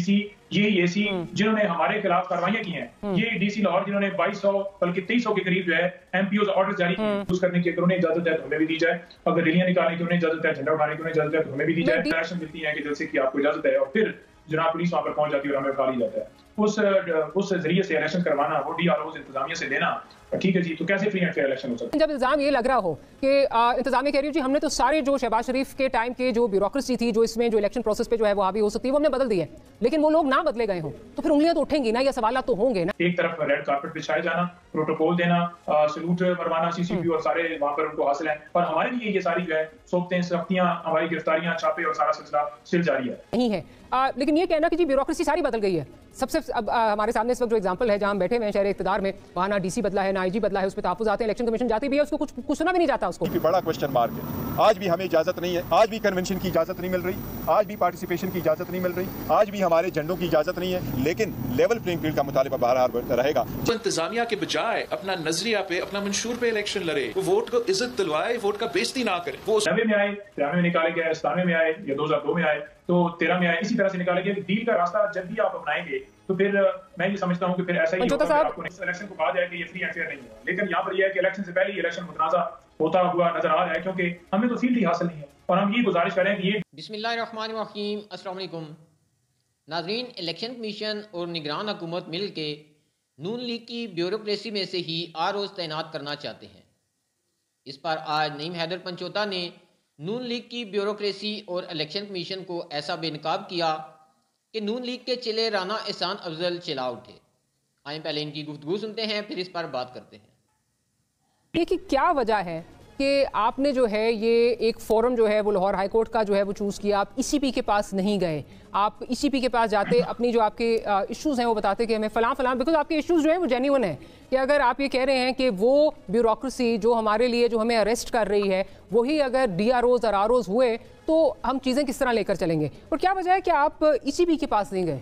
DC ये AC जिन्होंने हमारे खिलाफ कार्रवाइयाँ की हैं। ये डीसी लाहौर जिन्होंने 2200 बल्कि 2300 के करीब जो है एमपीओ ऑर्डर जारी यूज़ करने की अगर उन्हें इजाज़त है तो हमें भी दी जाए। अगर रैलियाँ निकालने की उन्हें इजाज़त है झंडा उठाने की उन्हें इजाज़त है तो हमें भी दी जाए। डायरेक्शन मिलती है कि जैसे की आपको इजाज़त है और फिर जनाब पुलिस वहाँ पर पहुँच जाती है और हमें उठा लिया जाता है। उस उस ज़रिए से इलेक्शन करवाना वो डी आर इंतजामिया से लेना ठीक है जी तो कैसे फ्री एंड फेयर इलेक्शन हो सकता है? जब इल्ज़ाम ये लग रहा हो कि इंतजामिया कह रही जी हमने तो सारे जो शहबाज शरीफ के टाइम के जो ब्यूरोक्रेसी थी जो इसमें जो इलेक्शन प्रोसेस पे जो है वो हावी हो सकती है वो हमने बदल दी है। लेकिन वो लोग ना बदले गए हों तो फिर उंगलियाँ तो उठेंगी ना या सवाल तो होंगे ना? एक तरफ़ रेड कार्पेट बिछाए जाना प्रोटोकॉल देना सलूट मरवाना सीसीपी और सारे वहाँ पर उनको हासिल है। और हमारे लिए ये सारी जो है सोखते सख्तियाँ हमारी गिरफ्तारियाँ छापे और सारा सिलसिला सिल जारी है। नहीं है। लेकिन ये कहना कि जी ब्यूरोक्रेसी सारी बदल गई है। सबसे अब आ, हमारे सामने इस वक्त जो एग्जांपल है जहाँ बैठे हुए हैं शहर इकतदार में वहाँ ना डीसी बदला है ना आईजी बदला है उस पर तहफुज आते हैं इलेक्शन कमीशन जाती भी है उसको कुछ कुछ सुना भी नहीं जाता उसको। बड़ा क्वेश्चन मार्क है। आज भी हमें इजाज़त नहीं है आज भी कन्वेंशन की इजाज़त नहीं मिल रही आज भी पार्टिसिपेशन की इजाज़त नहीं मिल रही आज भी हमारे झंडों की इजाज़त नहीं है लेकिन लेवल प्लेइंग फ़ील्ड का मुतालबा बार रहेगा। जो इंतजामिया के बजाय अपना नज़रिया पे अपना मंशूर पे इलेक्शन लड़े वो वोट को इज़्ज़त दिलवाए वोट का बेजती ना करे वो में आए में निकाले गए इस्लामी में आए या दो दो में आए तो तेरह में आए इसी तरह से निकाला गया डील का रास्ता जब भी आप अपनाएँगे तो फिर मैं ये समझता हूँ कि फिर ऐसा ही होगा आपको इलेक्शन को कहा जाए कि ये फ्री एंड फेयर नहीं है लेकिन यहाँ पर यह है कि इलेक्शन से पहले इलेक्शन मुतनाजा होता हुआ नज़र आ रहा है क्योंकि हमें तो फ़ील्ड ही हासिल नहीं है और हम ये गुजारिश करें कि ये बिस्मिल्लाहिर्रहमानिर्रहीम अस्सलाम वालेकुम नाजरीन इलेक्शन कमीशन और निगरान हुकूमत मिल के नून लीग की ब्यूरोक्रेसी में से ही आर रोज़ तैनात करना चाहते हैं। इस पर आज नईम हैदर पंचोता ने नून लीग की ब्यूरोक्रेसी और इलेक्शन कमीशन को ऐसा बेनकाब किया कि नून लीग के चिले राना एहसान अफजल चिला उठे। आए पहले इनकी गुफ्तु सुनते हैं, फिर इस पर बात करते हैं। देखिए, क्या वजह है? कि आपने जो है, ये एक फोरम जो है, वो लाहौर हाई कोर्ट का जो है, वो चूज़ किया। आप ईसीपी e के पास नहीं गए। आप ईसीपी e के पास जाते, अपनी जो आपके इश्यूज़ हैं, वो बताते कि हमें फ़लाँ फ़लाँ, बिकॉज़ आपके इश्यूज़ जो हैं, वो जेन्यून है। कि अगर आप ये कह रहे हैं कि वो ब्यूरोक्रेसी जो हमारे लिए, जो हमें अरेस्ट कर रही है, वही अगर डी आर ओज़ और आर ओज़ हुए तो हम चीज़ें किस तरह लेकर चलेंगे? और क्या वजह है कि आप ई e के पास नहीं गए?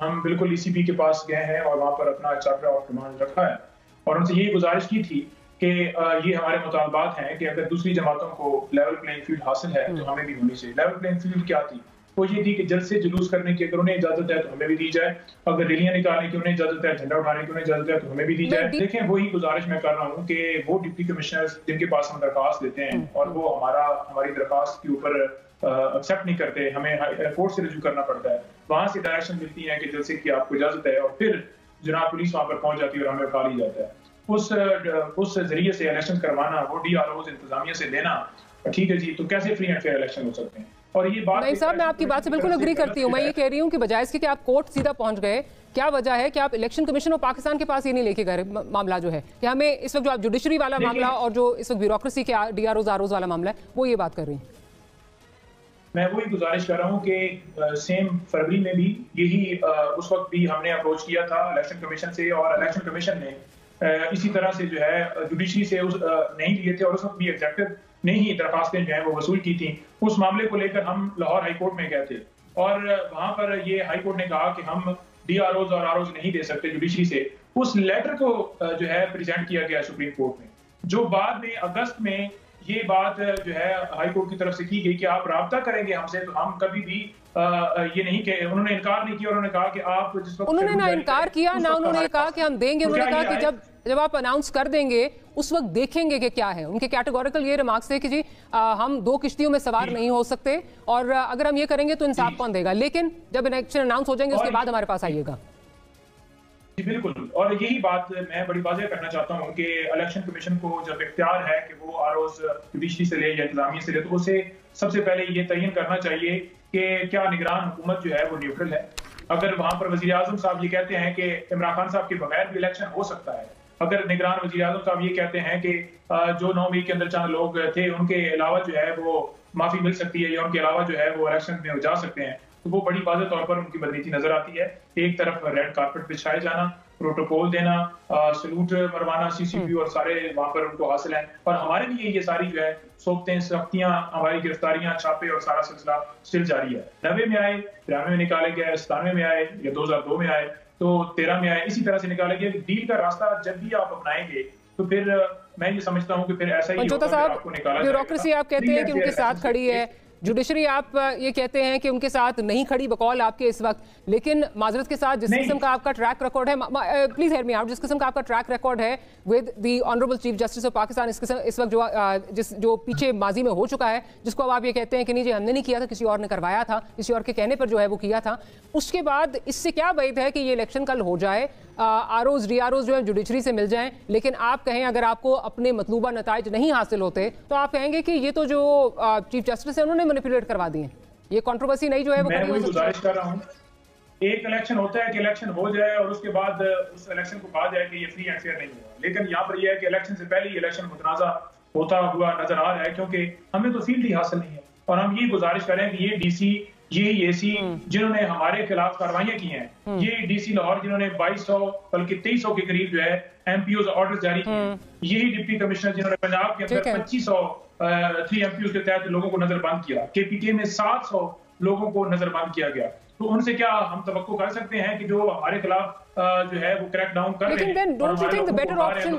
हम बिल्कुल ई के पास गए हैं और वहाँ पर अपना चार्टर ऑफ़ कमांड रखा है। और उनसे यही गुजारिश की थी कि ये हमारे मुतालबात हैं कि अगर दूसरी जमातों को लेवल प्लेइंग फ़ील्ड हासिल है तो हम्म। हमें भी होनी चाहिए। लेवल प्लेइंग फ़ील्ड क्या थी? वो ये थी कि जल्द से जुलूस करने की अगर उन्हें इजाज़त है तो हमें भी दी जाए। अगर रैलियाँ निकालने की उन्हें इजाज़त है झंडा उठाने की उन्हें इजाज़त है तो हमें भी दी जाए। देखें वही गुजारिश मैं कर रहा हूँ कि वो डिप्टी कमिश्नर जिनके पास हम दरखास्त देते हैं हम्म। और वो हमारा हमारी दरखास्त के ऊपर एक्सेप्ट नहीं करते हमें कोर्ट से रजू करना पड़ता है। वहाँ से डायरेक्शन मिलती है कि जैसे कि आपको इजाज़त है और फिर जनाब पुलिस वहाँ पर पहुँच जाती है और हमें उठा लिया जाता है। उस उस ज़रिए से इलेक्शन करवाना वो डी आर इंतजामिया से लेना ठीक है जी तो कैसे फ्री एंड फेयर इलेक्शन हो सकते हैं? और ये बात नहीं साहब मैं आपकी बात से बिल्कुल अग्री करती हूँ। मैं ये कह रही हूँ कि बजाय इसके कि आप कोर्ट सीधा पहुँच गए क्या वजह है कि आप इलेक्शन कमीशन और पाकिस्तान के पास ये नहीं लेके गए? मामला जो है कि हमें इस वक्त जो आप जुडिशरी वाला मामला और जो इस वक्त ब्यूरोक्रेसी के डी आर वाला मामला है वो ये बात कर रही हैं। मैं वही गुजारिश कर रहा हूँ कि सेम फरवरी में भी यही उस वक्त भी हमने अप्रोच किया था इलेक्शन कमीशन से और इलेक्शन कमीशन ने इसी तरह से जो है जुडिशरी से उस नहीं लिए थे और उस वक्त भी एग्जेक्टिव ने ही दरखास्तें जो है वो वसूल की थी। उस मामले को लेकर हम लाहौर हाई कोर्ट में गए थे। और वहाँ पर ये हाई कोर्ट ने कहा कि हम डी आर और आर नहीं दे सकते जुडिशरी से। उस लेटर को जो है प्रेजेंट किया गया सुप्रीम कोर्ट में। जो बाद में अगस्त में ये बात जो है हाई कोर्ट की तरफ़ से की गई कि आप रबता करेंगे हमसे तो हम कभी भी आ, ये नहीं कहे उन्होंने इनकार नहीं किया उन्होंने कहा कि आप जिस वक्त उन्होंने ना इनकार किया ना उन्होंने कहा कि हम देंगे उन्होंने कहा कि जब जब आप अनाउंस कर देंगे उस वक्त देखेंगे कि क्या है। उनके कैटेगोरिकल ये रिमार्क्स थे कि जी आ, हम दो किश्तियों में सवार नहीं हो सकते और अगर हम ये करेंगे तो इंसाफ कौन देगा? लेकिन जब इलेक्शन अनाउंस हो जाएँगे उसके बाद हमारे पास आइएगा। जी बिल्कुल। और यही बात मैं बड़ी वाजह करना चाहता हूँ कि इलेक्शन कमीशन को जब इख्तियार है कि वो आर जुडिशरी से ले या इंतजामिया से ले तो उसे सबसे पहले ये तयन करना चाहिए कि क्या निगरान हुकूमत जो है वो न्यूट्रल है। अगर वहाँ पर वजी आज़म साहब ये कहते हैं कि इमरान खान साहब के बगैर भी इलेक्शन हो सकता है अगर निगरान वजी आज़म साहब ये कहते हैं कि जो नौ मई के अंदर चंद लोग थे उनके अलावा जो है वो माफ़ी मिल सकती है या उनके अलावा जो है वो इलेक्शन में जा सकते हैं तो वो बड़ी वाजे तौर पर उनकी बदनीति नज़र आती है। एक तरफ़ रेड कारपेट बिछाए जाना प्रोटोकॉल देना सलूट मरवाना सीसीपी और सारे वहाँ पर उनको हासिल है। और हमारे लिए ये सारी जो है सोखते सख्तियाँ हमारी गिरफ्तारियाँ छापे और सारा सिलसिला स्टिल जारी है। नबे में आए तिरानवे में निकाले गए सतानवे में आए या दो हज़ार दो में आए तो तेरह में आए इसी तरह से निकाले गया डील का रास्ता जब भी आप अपनाएँगे तो फिर मैं ये समझता हूँ कि फिर ऐसा ही ब्यूरोक्रेसी आप कहते हैं कि उनके साथ खड़ी है। जुडिशरी आप ये कहते हैं कि उनके साथ नहीं खड़ी बकौल आपके इस वक्त लेकिन माजरत के साथ जिस किस्म का आपका ट्रैक रिकॉर्ड है प्लीज़ हेयर मी आउट जिस किस्म का आपका ट्रैक रिकॉर्ड है with the honourable chief justice of Pakistan इस किस्म इस वक्त जो जिस जो पीछे माजी में हो चुका है जिसको अब आप ये कहते हैं कि नहीं जी हमने नहीं किया था किसी और ने करवाया था किसी और के कहने पर जो है वो किया था उसके बाद इससे क्या वैध है कि ये इलेक्शन कल हो जाए? R Os D R Os जो है जुडिशरी से मिल जाएँ लेकिन आप कहें अगर आपको अपने मतलूबा नतज नहीं हासिल होते तो आप कहेंगे कि ये तो जो चीफ जस्टिस है उन्होंने मैनिपुलेट करवा दिए ये कंट्रोवर्सी नहीं जो है वो गुजारिश कर रहा हूँ। एक इलेक्शन होता है कि इलेक्शन हो जाए और उसके बाद उस इलेक्शन को कहा जाए कि ये फ्री एंड फेयर नहीं हुआ। लेकिन यहाँ पर यह है कि इलेक्शन से पहले ही इलेक्शन मुतनाजा होता हुआ नज़र आ रहा है क्योंकि हमें तो फ़ील्ड ही हासिल नहीं है। और हम ये गुजारिश करें कि ये डीसी ये एसी हम्म। जिन्होंने हमारे खिलाफ कार्रवाइयाँ की हैं हम्म। ये डीसी लाहौर जिन्होंने 2200 बल्कि 2300 के करीब जो है एमपीओ ऑर्डर जारी किए। हम्म। यही डिप्टी कमिश्नर जिन्होंने पंजाब के अंदर पच्चीस सौ थ्री एमपीओ के तहत लोगों को नजरबंद किया। केपीके में 700 लोगों को नजरबंद किया गया। तो उनसे क्या हम तो कर सकते हैं कि जो हमारे खिलाफ जो है वो क्रैक डाउन कर लेकिन then don't you think the better option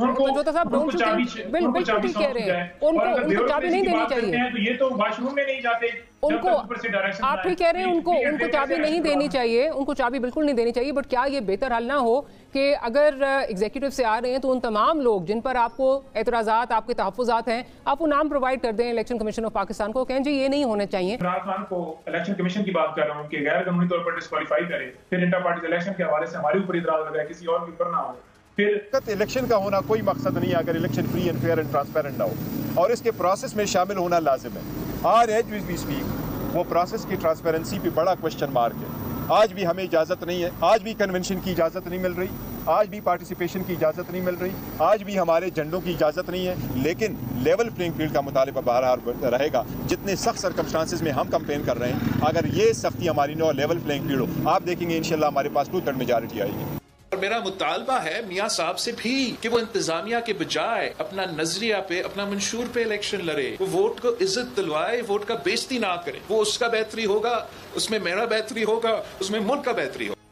मंजोता साहब डोंट यू थिंक बिल्कुल ठीक कह रहे हैं। उनको उनको चाबी नहीं देनी चाहिए। तो ये तो वॉशरूम में नहीं जाते। उनको आप ठीक कह रहे हैं उनको उनको चाबी नहीं देनी चाहिए उनको चाबी बिल्कुल नहीं देनी चाहिए बट क्या ये बेहतर हल ना हो कि अगर एग्जीक्यूटिव से आ रहे हैं तो उन तमाम लोग जिन पर आपको एतराज़ात आपके तहफात हैं आप वो नाम प्रोवाइड कर दें इलेक्शन कमीशन ऑफ़ पाकिस्तान को कहें जी ये नहीं होने चाहिए। इमरान खान को इलेक्शन कमीशन की बात कर रहा हूँ कि गैर कानूनी तौर पर डिस्कालीफाई करे फिर इंटर पार्टी इलेक्शन के हवाले से हमारे ऊपर इतराज लगाए किसी और के ऊपर ना हो। फिर इलेक्शन का होना कोई मकसद नहीं है अगर election free and fair and transparent ना हो। और इसके प्रोसेस में शामिल होना लाजिम है। आर एच वी स्पीक। वो प्रोसेस की ट्रांसपेरेंसी पे बड़ा क्वेश्चन मार्क है। आज भी हमें इजाज़त नहीं है। आज भी कन्वेंशन की इजाज़त नहीं मिल रही। आज भी पार्टिसिपेशन की इजाज़त नहीं मिल रही। आज भी हमारे झंडों की इजाज़त नहीं है। लेकिन लेवल प्लेइंग फ़ील्ड का मुतालबा बहरहाल रहेगा। जितने सख्त सरकमस्टांसिस में हम कंपेन कर रहे हैं, अगर ये सख्ती हमारी नो लेवल प्लेइंग फ़ील्ड हो, आप देखेंगे इनशाला हमारे पास टू थर्ड मेजारिटी आएगी। और मेरा मुतालबा है मियाँ साहब से भी कि वो इंतजामिया के बजाय अपना नज़रिया पे, अपना मंशूर पे इलेक्शन लड़े। वो वोट को इज़्ज़त दिलवाए, वोट का बेजती ना करे। वो उसका बेहतरी होगा, उसमें मेरा बेहतरी होगा, उसमें मुल्क का बेहतरी होगा।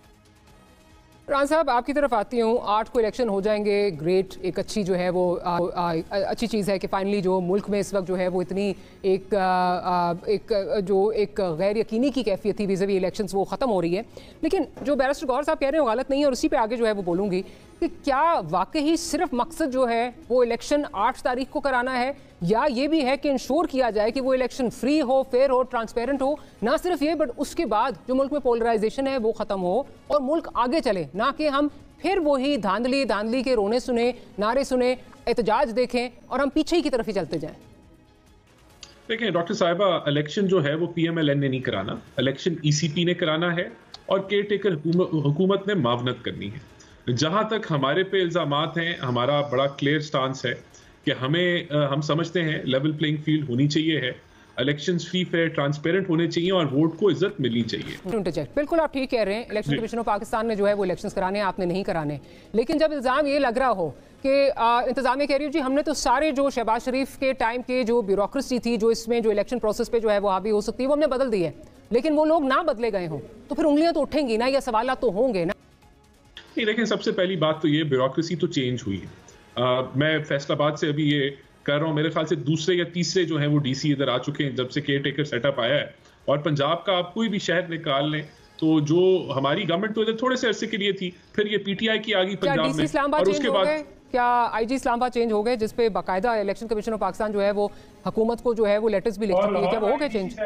रान साहब आपकी तरफ़ आती हूँ। आठ को इलेक्शन हो जाएँगे। ग्रेट एक अच्छी जो है वो आ, आ, अच्छी चीज़ है कि फाइनली जो मुल्क में इस वक्त जो है वो इतनी एक आ, एक जो एक गैर यकीनी की कैफियत थी वीज़ इलेक्शंस वो ख़त्म हो रही है। लेकिन जो बैरिस्टर गौर साहब कह रहे हो गलत नहीं है और उसी पे आगे जो है वो बोलूँगी। कि क्या वाकई सिर्फ़ मकसद जो है, वो इलेक्शन आठ तारीख को कराना है, या ये भी है कि इंश्योर किया जाए कि वो इलेक्शन फ्री हो फेयर हो ट्रांसपेरेंट हो, ना सिर्फ़ ये बट उसके बाद जो मुल्क में पोलराइजेशन है, वो ख़त्म हो, और मुल्क आगे चले, ना कि हम फिर वही धांधली धांधली के रोने सुने, नारे सुने, एहतजाज देखें, और हम पीछे की तरफ़ ही चलते जाएँ। देखें डॉक्टर साहिबा इलेक्शन जो है, वो पीएमएलएन ने नहीं कराना। इलेक्शन ईसीपी ने कराना है, और केयर टेकर हुकूमत ने मावनत करनी है। जहाँ तक हमारे पे इल्ज़ाम हैं हमारा बड़ा क्लियर स्टांस है कि हमें हम समझते हैं लेवल प्लेइंग फ़ील्ड होनी चाहिए है इलेक्शन फ्री फेयर ट्रांसपेरेंट होने चाहिए और वोट को इज़्ज़त मिलनी चाहिए। बिल्कुल आप ठीक कह रहे हैं इलेक्शन कमीशन ऑफ़ पाकिस्तान ने जो है वो इलेक्शन कराने आपने नहीं कराने। लेकिन जब इल्ज़ाम ये लग रहा हो कि इंतजामिया कह रही हो जी हमने तो सारे जो शहबाज शरीफ के टाइम के जो ब्यूरोक्रेसी थी जो इसमें जो इलेक्शन प्रोसेस पे जो है वो हावी हो सकती है वो हमने बदल दी है। लेकिन वो लोग ना बदले गए हों तो फिर उंगलियाँ तो उठेंगी ना या सवाल तो होंगे ना। नहीं लेकिन सबसे पहली बात तो ये ब्यूरोक्रेसी तो चेंज हुई है। आ, मैं फैसलाबाद से अभी ये कर रहा हूँ। मेरे ख्याल से दूसरे या तीसरे जो हैं वो डीसी इधर आ चुके हैं जब से केयर टेकर सेटअप आया है। और पंजाब का आप कोई भी शहर निकाल लें तो जो हमारी गवर्नमेंट तो इधर थोड़े से अरसे के लिए थी फिर ये पीटीआई की आ गई पंजाब में। और उसके बाद क्या आईजी इस्लामाबाद चेंज हो गए जिसपे बाकायदा इलेक्शन कमीशन ऑफ़ पाकिस्तान जो है वो हुकूमत को जो है वो लेटर्स भी लिख चुकी है क्या वो हो गए चेंज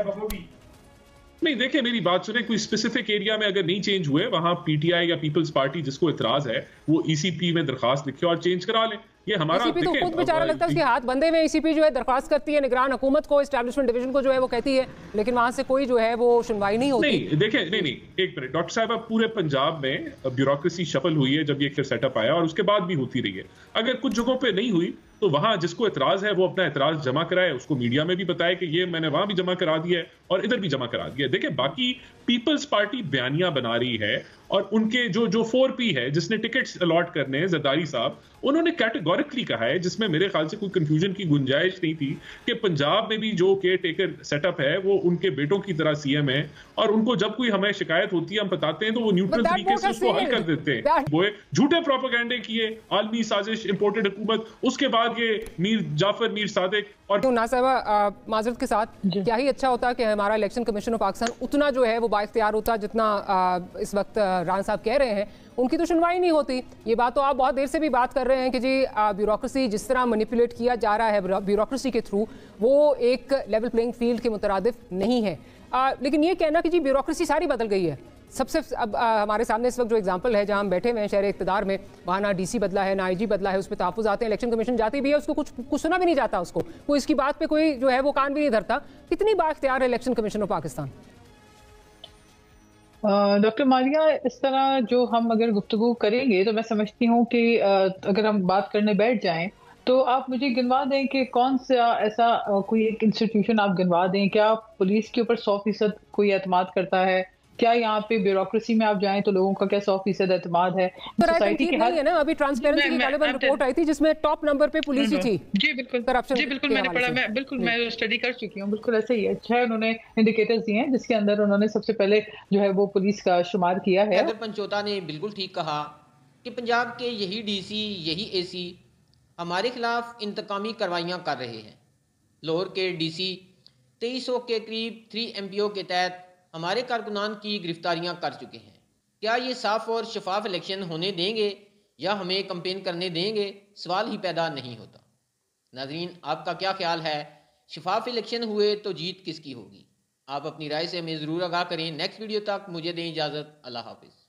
नहीं देखिए मेरी बात सुने कोई स्पेसिफिक एरिया में अगर नहीं चेंज हुए वहाँ पीटीआई या पीपल्स पार्टी जिसको इतराज है वो ईसीपी e में दरखास्त लिखे और चेंज करा लें। ये हमारा तो खुद बेचारा लगता है उसके हाथ बंदे में ईसीपी जो है दरखास्त करती है निगरान हुकूमत को एस्टैब्लिशमेंट डिवीज़न को जो है वो कहती है लेकिन वहाँ से कोई जो है वो सुनवाई नहीं होती। नहीं देखिए नहीं नहीं एक मिनट डॉक्टर साहब अब पूरे पंजाब में ब्यूरोक्रेसी सफल हुई है जब ये फिर सेटअप आया और उसके बाद भी होती रही है। अगर कुछ जगहों पर नहीं हुई तो वहाँ जिसको एतराज़ है वो अपना एतराज़ जमा कराए। उसको मीडिया में भी बताए कि ये मैंने वहाँ भी जमा करा दिया है और इधर भी जमा करा दिया देखिए बाकी पीपल्स पार्टी बयानियाँ बना रही है और उनके जो जो फोर पी है जिसने टिकट्स अलॉट करने हैं जरदारी साहब उन्होंने कैटेगोरिकली कहा है जिसमें मेरे ख्याल से कोई कंफ्यूजन की गुंजाइश नहीं थी कि पंजाब में भी जो केयर टेकर सेटअप है वो उनके बेटों की तरह सीएम है और उनको जब कोई हमें शिकायत होती है हम बताते हैं तो वो न्यूट्रल तरीके से उसको हल कर देते हैं। वो झूठे प्रोपोगंडे किए आलमी साजिश इंपोर्टेड हुकूमत उसके बाद बाद ये मीर जाफ़र मीर सादिक और तो नासाबा माजरत के साथ क्या ही अच्छा होता कि हमारा इलेक्शन कमीशन ऑफ़ पाकिस्तान उतना जो है वो बाख्तियार होता जितना आ, इस वक्त रान साहब कह रहे हैं। उनकी तो सुनवाई नहीं होती। ये बात तो आप बहुत देर से भी बात कर रहे हैं कि जी ब्यूरोक्रेसी जिस तरह मनीपुलेट किया जा रहा है ब्यूरोक्रेसी के थ्रू वो एक लेवल प्लेइंग फ़ील्ड के मुतरद नहीं है। आ, लेकिन ये कहना कि जी ब्यूरोक्रेसी सारी बदल गई है। सबसे अब आ, हमारे सामने इस वक्त जो एग्ज़ाम्पल है जहाँ हम बैठे हुए हैं शहर इकतदार में वहाँ ना डीसी बदला है ना आईजी बदला है उस पर तहफ़ आते हैं इलेक्शन कमीशन जाती भी है उसको कुछ कुछ सुना भी नहीं जाता उसको। कोई इसकी बात पे कोई जो है वो कान भी नहीं धरता। कितनी बाख्तियार है election commission of Pakistan doctor Maria इस तरह जो हम अगर गुफ्तु करेंगे तो मैं समझती हूँ कि अगर हम बात करने बैठ जाएँ तो आप मुझे गिनवा दें कि कौन सा ऐसा कोई एक इंस्टीट्यूशन आप गिनवा दें क्या पुलिस के ऊपर सौ फ़ीसद कोई एतमाद करता है? क्या यहाँ पे ब्यूरोक्रेसी में आप जाएँ तो लोगों का क्या सौ फ़ीसद एतमाद है? सोसाइटी के है ना अभी ट्रांसपेरेंसी की गालिबन रिपोर्ट आई थी जिसमें टॉप नंबर पे पुलिस ही थी। जी बिल्कुल। करप्शन जी बिल्कुल मैंने पढ़ा मैं बिल्कुल मैं स्टडी कर चुकी हूँ बिल्कुल ऐसे ही है। छह उन्होंने इंडिकेटर्स दिए हैं जिसके अंदर उन्होंने सबसे पहले जो है वो पुलिस का शुमार किया है। पंचोता ने बिल्कुल ठीक कहा कि पंजाब के यही डीसी यही एसी हमारे खिलाफ इंतकामी कार्रवाइयाँ कर रहे हैं। लाहौर के डीसी तेईस सौ के करीब थ्री एम के तहत हमारे कारकुनान की गिरफ्तारियाँ कर चुके हैं। क्या ये साफ़ और शफाफ इलेक्शन होने देंगे या हमें कंपेन करने देंगे? सवाल ही पैदा नहीं होता। नाजरीन, आपका क्या ख्याल है? शफाफ इलेक्शन हुए तो जीत किसकी होगी? आप अपनी राय से हमें ज़रूर आगाह करें। नेक्स्ट वीडियो तक मुझे दें इजाज़त। अल्लाह हाफिज़।